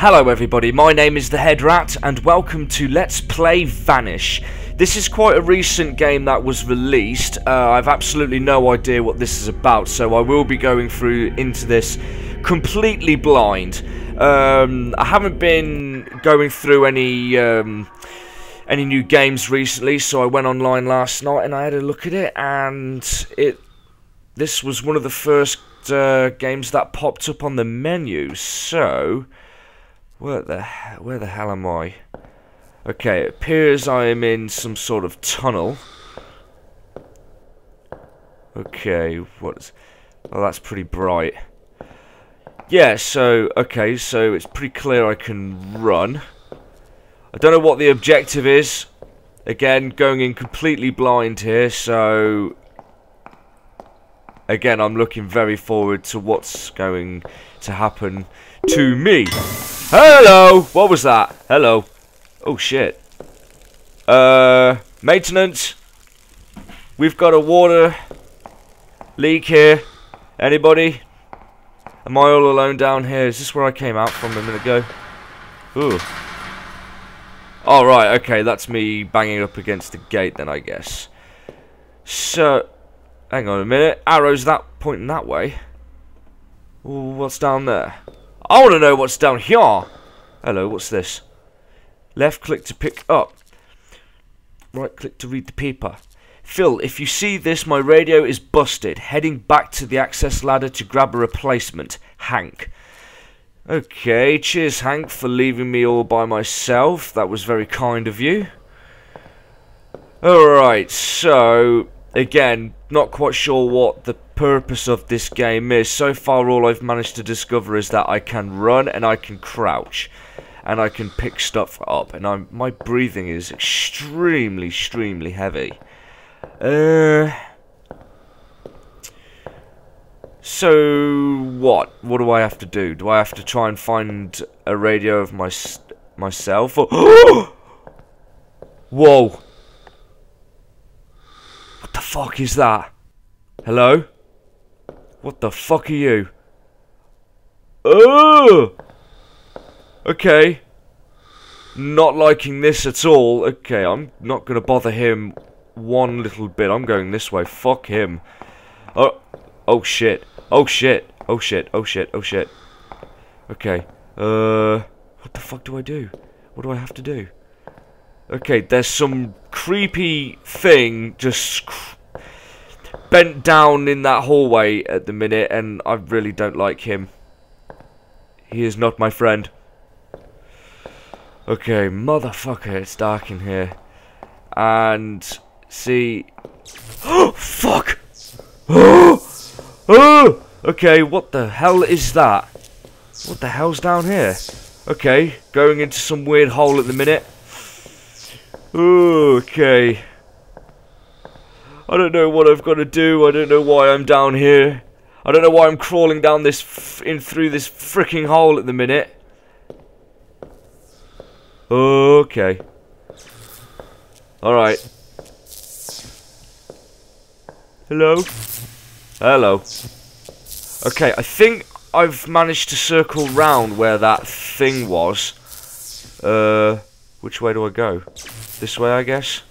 Hello everybody, my name is the Head Rat and welcome to Let's Play Vanish. This is quite a recent game that was released. Uh, I've absolutely no idea what this is about, so I will be going through into this completely blind. Um, I haven't been going through any um, any new games recently, so I went online last night and I had a look at it, and it this was one of the first uh, games that popped up on the menu. So where the where the hell am I? Okay, it appears I am in some sort of tunnel. Okay, what's... Oh, that's pretty bright. Yeah, so, okay, so it's pretty clear I can run. I don't know what the objective is. Again, going in completely blind here, so... Again, I'm looking very forward to what's going to happen to me. Hello! What was that? Hello. Oh shit. Uh, maintenance. We've got a water leak here. Anybody? Am I all alone down here? Is this where I came out from a minute ago? Ooh. Oh, right, okay, that's me banging up against the gate then, I guess. So, hang on a minute. Arrows that pointing that way. Ooh, what's down there? I want to know what's down here. Hello, what's this? Left click to pick up. Right click to read the paper. Phil, if you see this, my radio is busted. Heading back to the access ladder to grab a replacement. Hank. Okay, cheers Hank for leaving me all by myself. That was very kind of you. Alright, so, again, not quite sure what the purpose of this game is. So far all I've managed to discover is that I can run and I can crouch and I can pick stuff up, and I'm my breathing is extremely, extremely heavy. Uh. So what? What do I have to do? Do I have to try and find a radio of my myself? Or Whoa! What the fuck is that? Hello? What the fuck are you? Oh! Okay. Not liking this at all. Okay, I'm not going to bother him one little bit. I'm going this way. Fuck him. Oh, oh shit. Oh shit. Oh shit. Oh shit. Oh shit. Okay. Uh, what the fuck do I do? What do I have to do? Okay, there's some creepy thing just bent down in that hallway at the minute, and I really don't like him. He is not my friend. Okay, motherfucker, it's dark in here. And, see... Oh, fuck! Oh! Oh! Okay, what the hell is that? What the hell's down here? Okay, going into some weird hole at the minute. Okay. I don't know what I've got to do. I don't know why I'm down here. I don't know why I'm crawling down this in through this freaking hole at the minute. Okay. Alright. Hello? Hello. Okay, I think I've managed to circle round where that thing was. Uh, which way do I go? This way, I guess?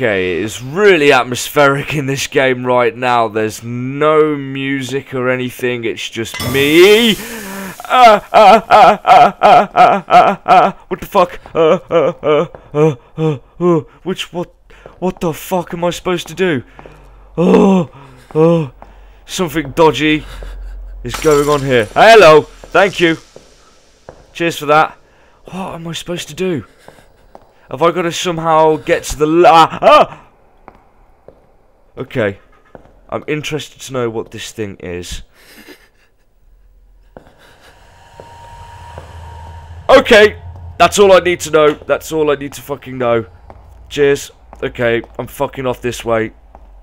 Okay, it's really atmospheric in this game right now. There's no music or anything. It's just me. Uh, uh, uh, what the fuck? Which what? What the fuck am I supposed to do? Oh, oh, something dodgy is going on here. Hello, thank you. Cheers for that. What am I supposed to do? Have I got to somehow get to the la- ah! Okay. I'm interested to know what this thing is. Okay, that's all I need to know. That's all I need to fucking know. Cheers. Okay, I'm fucking off this way.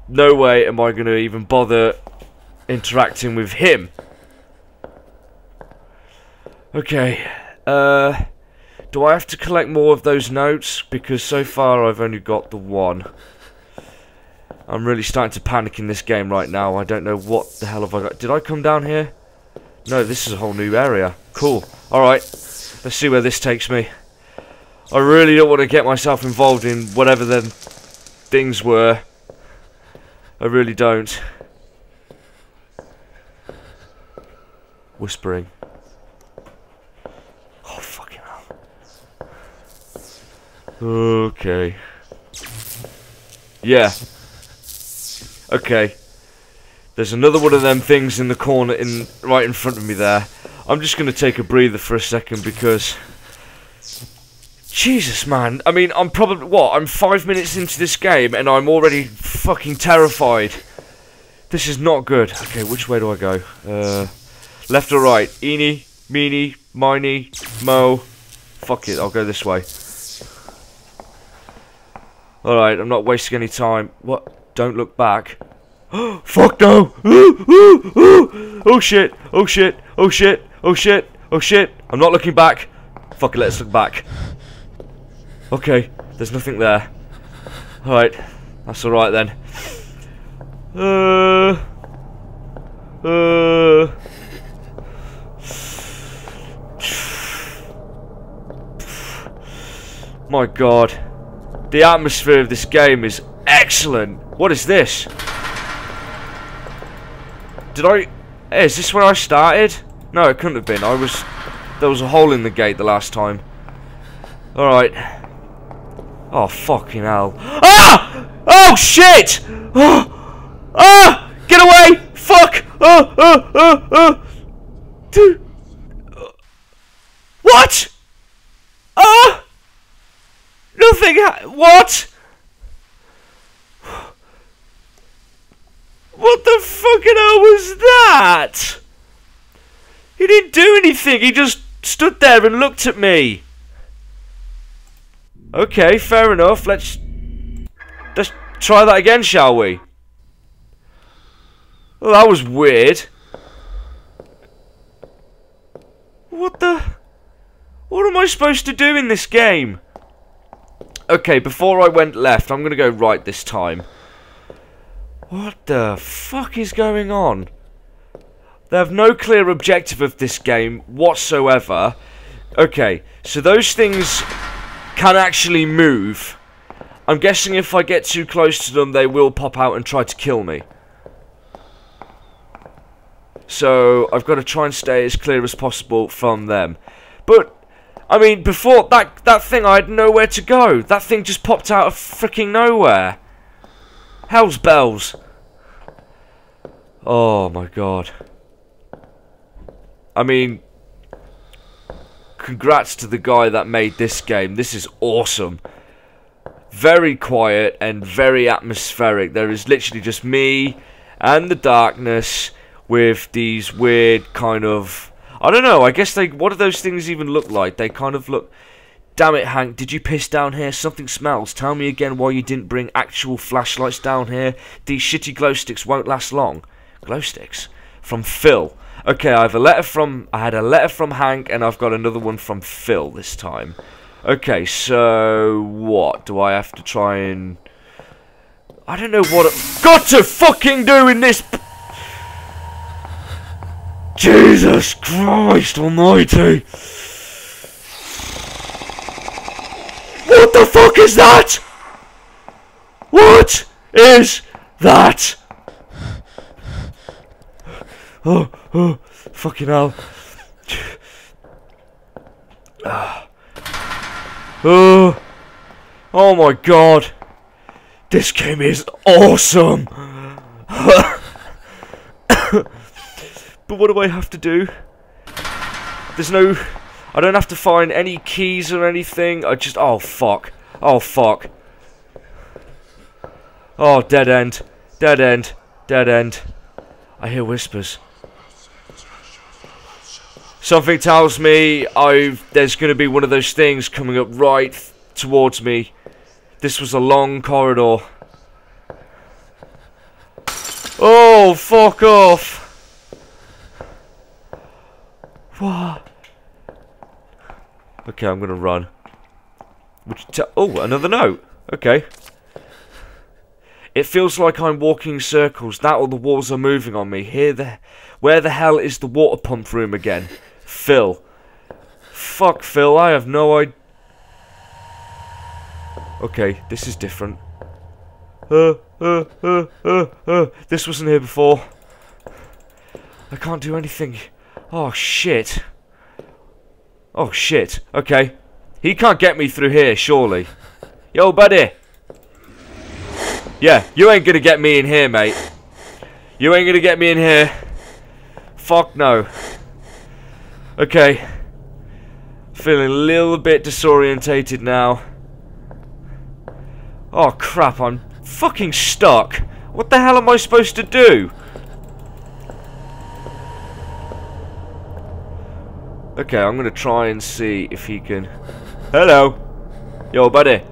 No way am I going to even bother interacting with him. Okay, uh, do I have to collect more of those notes? Because so far I've only got the one. I'm really starting to panic in this game right now. I don't know what the hell have I got. Did I come down here? no, this is a whole new area. Cool. Alright, let's see where this takes me. I really don't want to get myself involved in whatever the things were. I really don't. Whispering. Oh, fucking hell. Okay. Yeah. Okay. There's another one of them things in the corner in right in front of me there. I'm just going to take a breather for a second because Jesus, man. I mean, I'm probably, what, I'm five minutes into this game and I'm already fucking terrified. This is not good. Okay, which way do I go? Uh, left or right? Eeny, meeny, miny, mo. Fuck it, I'll go this way. Alright, I'm not wasting any time. What? Don't look back. Fuck no! oh shit! Oh shit! Oh shit! Oh shit! Oh shit! I'm not looking back. Fuck it, let's look back. Okay, there's nothing there. Alright, that's alright then. Uh... Uh... My god. The atmosphere of this game is excellent. What is this? Did I... Hey, is this where I started? No, it couldn't have been. I was... There was a hole in the gate the last time. Alright. Oh, fucking hell. Ah! Oh, shit! Oh! Ah! Get away! Fuck! Oh, oh, oh! Dude. What? Ah! Nothing What? What the fucking hell was that? He didn't do anything, he just stood there and looked at me. Okay, fair enough. Let's let's try that again, shall we? Well, that was weird. What the? What am I supposed to do in this game? Okay, before I went left, I'm going to go right this time. What the fuck is going on? They have no clear objective of this game whatsoever. Okay, so those things can actually move. I'm guessing if I get too close to them, they will pop out and try to kill me. So, I've got to try and stay as clear as possible from them. But, I mean, before that, that thing, I had nowhere to go. That thing just popped out of freaking nowhere. Hell's bells. Oh, my God. I mean, congrats to the guy that made this game. This is awesome. Very quiet and very atmospheric. There is literally just me and the darkness with these weird kind of... I don't know, I guess they... What do those things even look like? They kind of look... Damn it, Hank, did you piss down here? Something smells. Tell me again why you didn't bring actual flashlights down here. These shitty glow sticks won't last long. Glow sticks? From Phil. Okay, I have a letter from... I had a letter from Hank, and I've got another one from Phil this time. Okay, so... What? Do I have to try and... I don't know what I've got to fucking do in this... Jesus Christ almighty! What the fuck is that? What is that? Oh, oh, fucking hell. Oh, oh my god. This game is awesome. but what do I have to do? There's no... I don't have to find any keys or anything. I just... Oh, fuck. Oh, fuck. Oh, dead end. Dead end. Dead end. I hear whispers. Something tells me I've there's going to be one of those things coming up right towards me. This was a long corridor. Oh, fuck off. Okay, I'm to run. Oh, another note. Okay. It feels like I'm walking circles. That or the walls are moving on me. Here, the Where the hell is the water pump room again? Phil. Fuck, Phil, I have no idea. Okay, this is different. Uh, uh, uh, uh, uh. This wasn't here before. I can't do anything. Oh, shit. Oh, shit. Okay. He can't get me through here, surely. Yo, buddy. Yeah, you ain't gonna get me in here, mate. You ain't gonna get me in here. Fuck no. Okay. Feeling a little bit disorientated now. Oh crap, I'm fucking stuck. What the hell am I supposed to do? Okay, I'm gonna try and see if he can... Hello! Yo, buddy.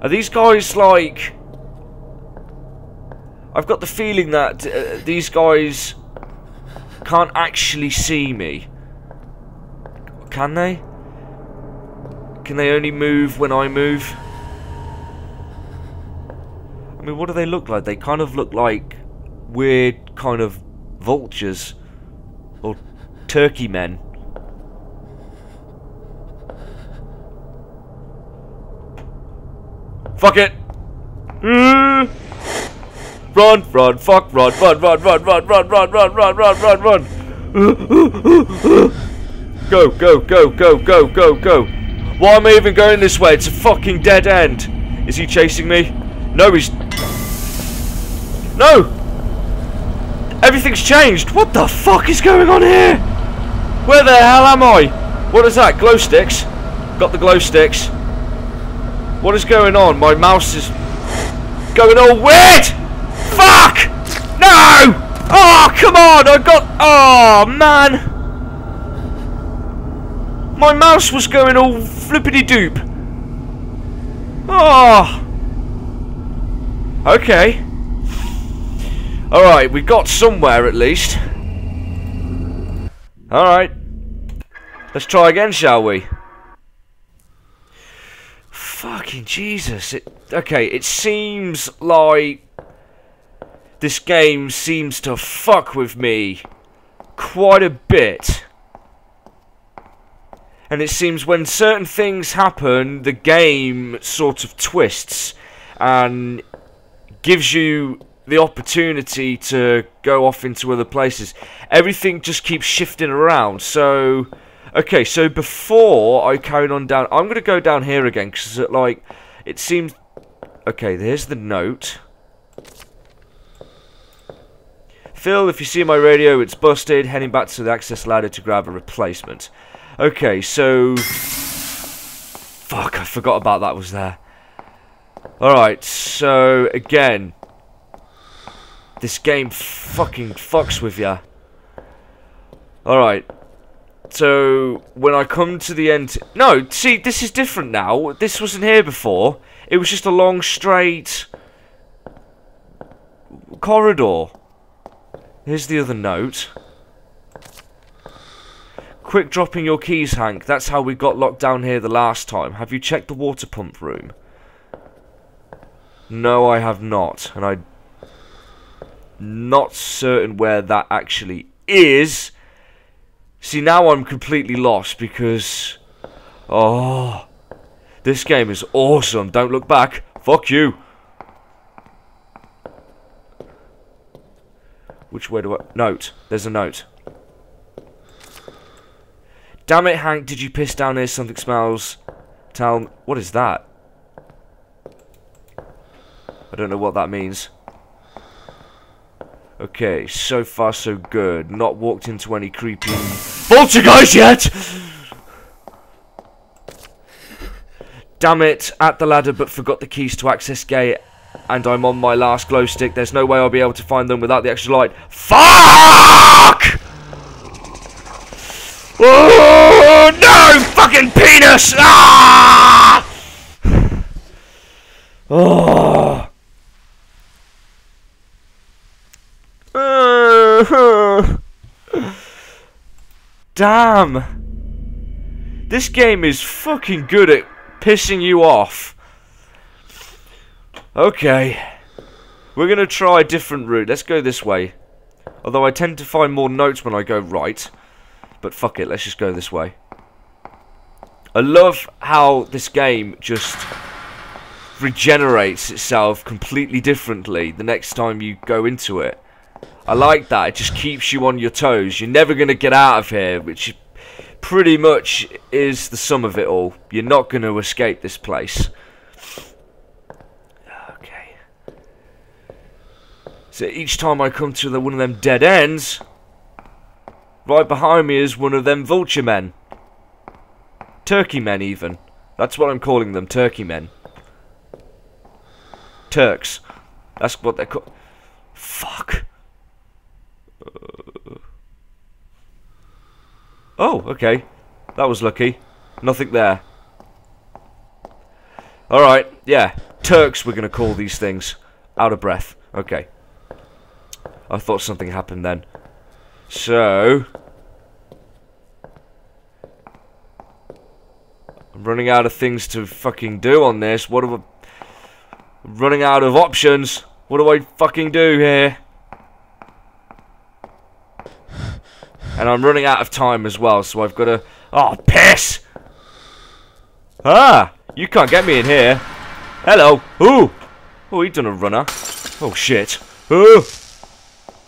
Are these guys like... I've got the feeling that uh, these guys can't actually see me. Can they? Can they only move when I move? I mean, what do they look like? They kind of look like weird kind of vultures. Turkey men. Fuck it! Mm. Run, run, fuck, run, run, run, run, run, run, run, run, run, run, run, run. Go, go, go, go, go, go, go. Why am I even going this way? It's a fucking dead end. Is he chasing me? No, he's... No! Everything's changed. What the fuck is going on here? Where the hell am I? What is that? Glow sticks? Got the glow sticks. What is going on? My mouse is going all weird! Fuck! No! Oh, come on! I got... Oh, man! My mouse was going all flippity-doop. Oh! Okay. Alright, we got somewhere at least. Alright. Let's try again, shall we? Fucking Jesus. It, okay, it seems like this game seems to fuck with me quite a bit. And it seems when certain things happen, the game sort of twists and gives you the opportunity to go off into other places. Everything just keeps shifting around. So, okay, so before I carried on down, I'm going to go down here again because, like, it seems. Okay, there's the note. Phil, if you see my radio, it's busted. Heading back to the access ladder to grab a replacement. Okay, so... Fuck, I forgot about that was there. Alright, so, again. This game fucking fucks with ya. Alright. So, when I come to the end... No, see, this is different now. This wasn't here before. It was just a long, straight... corridor. Here's the other note. Quick dropping your keys, Hank. That's how we got locked down here the last time. Have you checked the water pump room? No, I have not. And I'm not certain where that actually is. See, now I'm completely lost because... Oh... This game is awesome. Don't look back. Fuck you. Which way do I... Note. There's a note. Damn it, Hank. Did you piss down here? Something smells. Tell. What is that? I don't know what that means. Okay, so far so good. Not walked into any creepy guys yet! Damn it, at the ladder but forgot the keys to access gate and I'm on my last glow stick. There's no way I'll be able to find them without the extra light. Fuck! Oh, no! Fucking penis! Ah! Oh. Damn. This game is fucking good at pissing you off. Okay. We're going to try a different route. Let's go this way. Although I tend to find more notes when I go right. But fuck it, let's just go this way. I love how this game just regenerates itself completely differently the next time you go into it. I like that. It just keeps you on your toes. You're never going to get out of here, which pretty much is the sum of it all. You're not going to escape this place. Okay. So each time I come to the, one of them dead ends, right behind me is one of them vulture men. Turkey men, even. That's what I'm calling them, turkey men. Turks. That's what they're called. Fuck. Oh, okay. That was lucky. Nothing there. Alright, yeah. Turks we're going to call these things. Out of breath. Okay. I thought something happened then. So... I'm running out of things to fucking do on this. What am I... running out of options. What do I fucking do here? And I'm running out of time as well, so I've got to... Oh, piss! Ah! You can't get me in here. Hello. Ooh! Oh, he done a runner. Oh, shit. Ooh!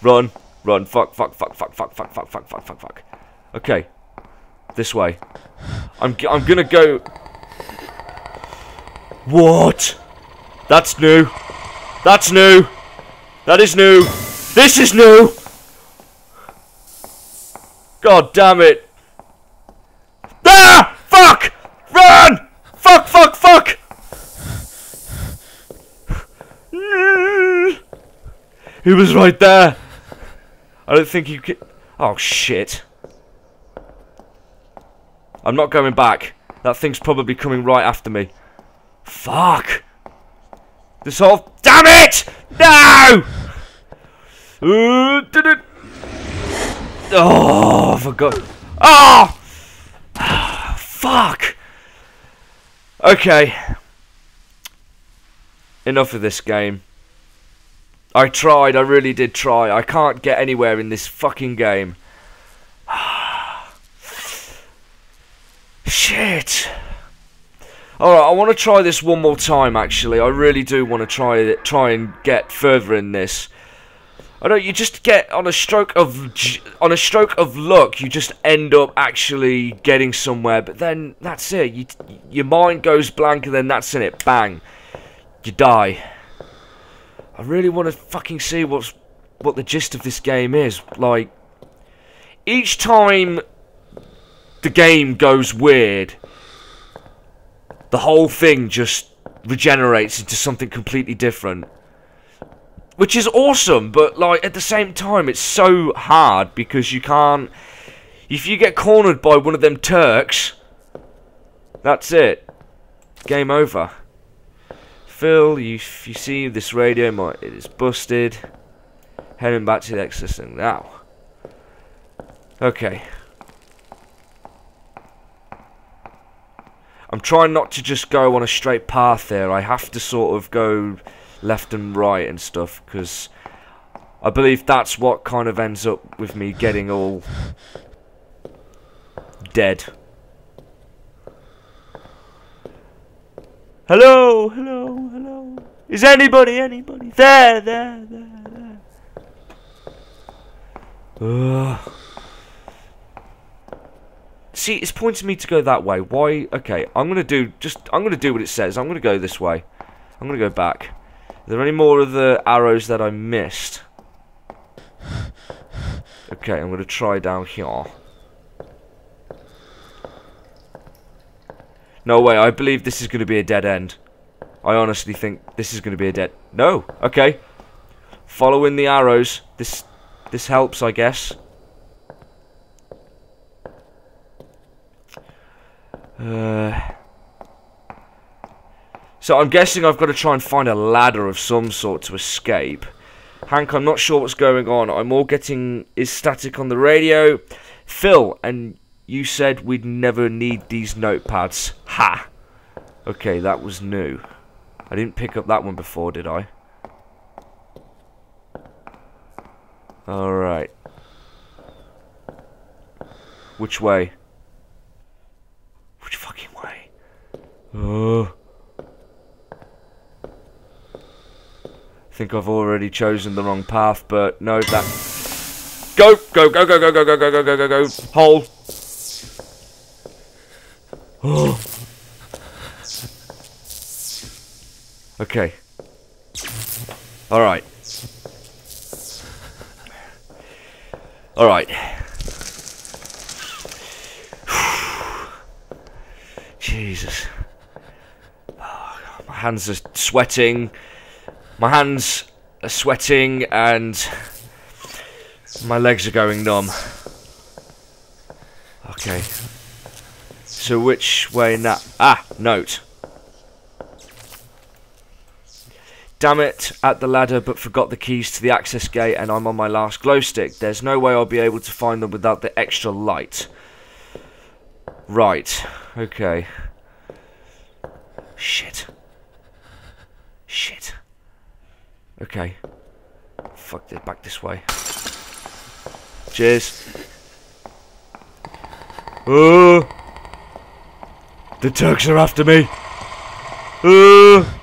Run. Run. Fuck, fuck, fuck, fuck, fuck, fuck, fuck, fuck, fuck, fuck, fuck. Okay. This way. I'm, I'm gonna go... What? That's new. That's new. That is new. This is new. God damn it. Ah! Fuck! Run! Fuck, fuck, fuck! He was right there. I don't think you could... Oh, shit. I'm not going back. That thing's probably coming right after me. Fuck! This whole... Damn it! No! Uh, Oh, for God. Oh! Fuck! Okay. Enough of this game. I tried, I really did try. I can't get anywhere in this fucking game. Shit. Alright, I want to try this one more time actually. I really do want to try it, try and get further in this. I know you just get on a stroke of on a stroke of luck, you just end up actually getting somewhere. But then that's it. You, your mind goes blank, and then that's in it. Bang, you die. I really want to fucking see what's what the gist of this game is. Like each time the game goes weird, the whole thing just regenerates into something completely different. Which is awesome, but like at the same time it's so hard because you can't if you get cornered by one of them Turks that's it. Game over. Phil, you you see this radio My it is busted. Heading back to the exit now. Okay. I'm trying not to just go on a straight path there. I have to sort of go left and right and stuff because I believe that's what kind of ends up with me getting all dead. Hello, hello, hello. Is anybody, anybody there, there, there, there? Ugh. See, it's pointing me to go that way. Why? Okay, I'm gonna do just. I'm gonna do what it says. I'm gonna go this way. I'm gonna go back. Are there any more of the arrows that I missed? Okay, I'm going to try down here. No way, I believe this is going to be a dead end. I honestly think this is going to be a dead... No, okay. Following the arrows. This, this helps, I guess. Uh... So I'm guessing I've got to try and find a ladder of some sort to escape. Hank, I'm not sure what's going on. I'm all getting is static on the radio. Phil, and you said we'd never need these notepads. Ha! Okay, that was new. I didn't pick up that one before, did I? Alright. Which way? Which fucking way? Oh. Think I've already chosen the wrong path, but no, that... Go! Go, go, go, go, go, go, go, go, go, go, go! Hole! Oh. Okay. Alright. Alright. Jesus. Oh, my hands are sweating. My hands are sweating and my legs are going numb. Okay. So which way now? Ah, note. Damn it, at the ladder but forgot the keys to the access gate and I'm on my last glow stick. There's no way I'll be able to find them without the extra light. Right, okay. Shit. Shit. Okay. Fuck it, back this way. Cheers. Oh! The Turks are after me! Oh!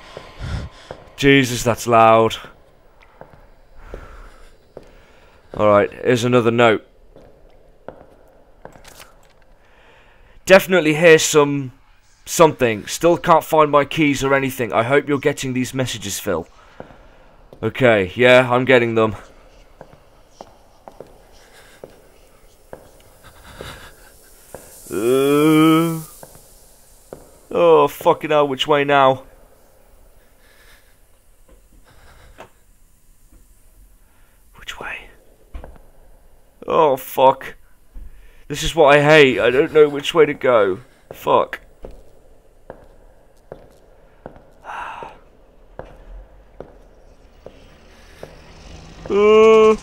Jesus, that's loud. Alright, here's another note. Definitely hear some... something. Still can't find my keys or anything. I hope you're getting these messages, Phil. Okay, yeah, I'm getting them. Uh, oh, fucking hell, which way now? Which way? Oh, fuck. This is what I hate. I don't know which way to go. Fuck. Uh.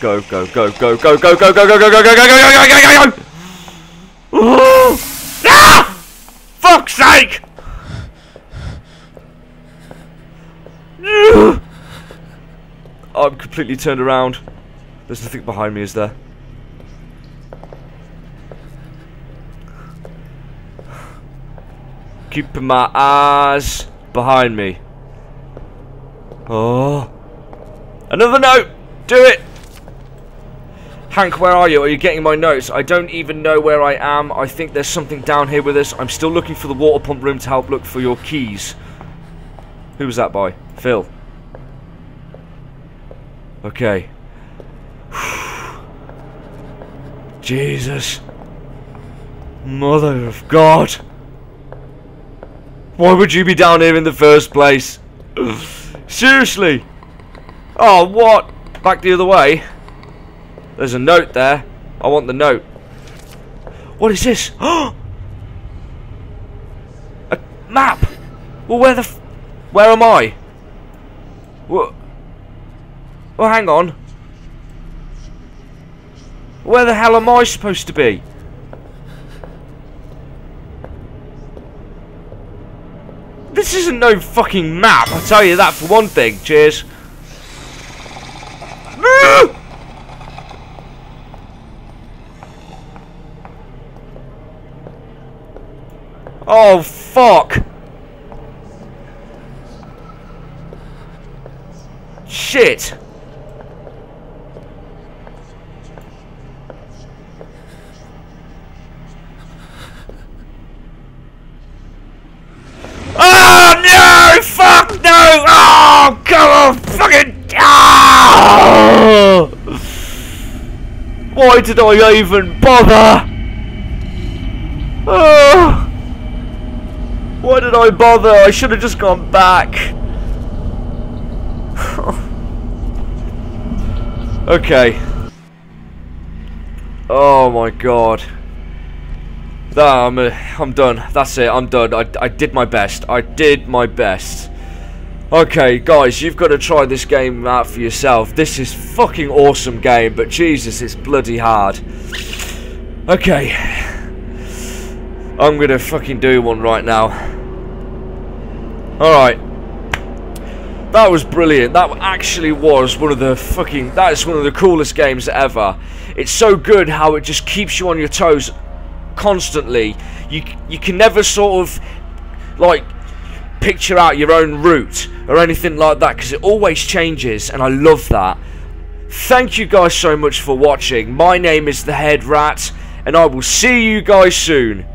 Go, go, go, go, go, go, go, go, go, go, go, go, go, go, go, go, go, go! Ah! Fuck's sake! I'm completely turned around. There's nothing behind me, is there? Keeping my eyes behind me. Oh. Another note! Do it! Hank, where are you? Are you getting my notes? I don't even know where I am. I think there's something down here with us. I'm still looking for the water pump room to help look for your keys. Who was that by? Phil. Okay. Jesus. Mother of God. Why would you be down here in the first place? Seriously. Oh, what? Back the other way? There's a note there. I want the note. What is this? a map. Well, where the Where am I? What? Well, hang on. Where the hell am I supposed to be? This isn't no fucking map, I'll tell you that for one thing. Cheers. Oh, fuck. Shit. Oh no! Fuck no! Oh, come on! Fucking. Why did I even bother? Oh! Why did I bother? I should have just gone back. okay. Oh my god. I'm, uh, I'm done. That's it. I'm done. I, I did my best. I did my best. Okay, guys, you've got to try this game out for yourself. This is fucking awesome game, but Jesus, it's bloody hard. Okay. I'm gonna fucking do one right now. Alright. That was brilliant. That actually was one of the fucking. That is one of the coolest games ever. It's so good how it just keeps you on your toes constantly. You you can never sort of like picture out your own route or anything like that because it always changes and I love that. Thank you guys so much for watching. My name is The Head Rat and I will see you guys soon.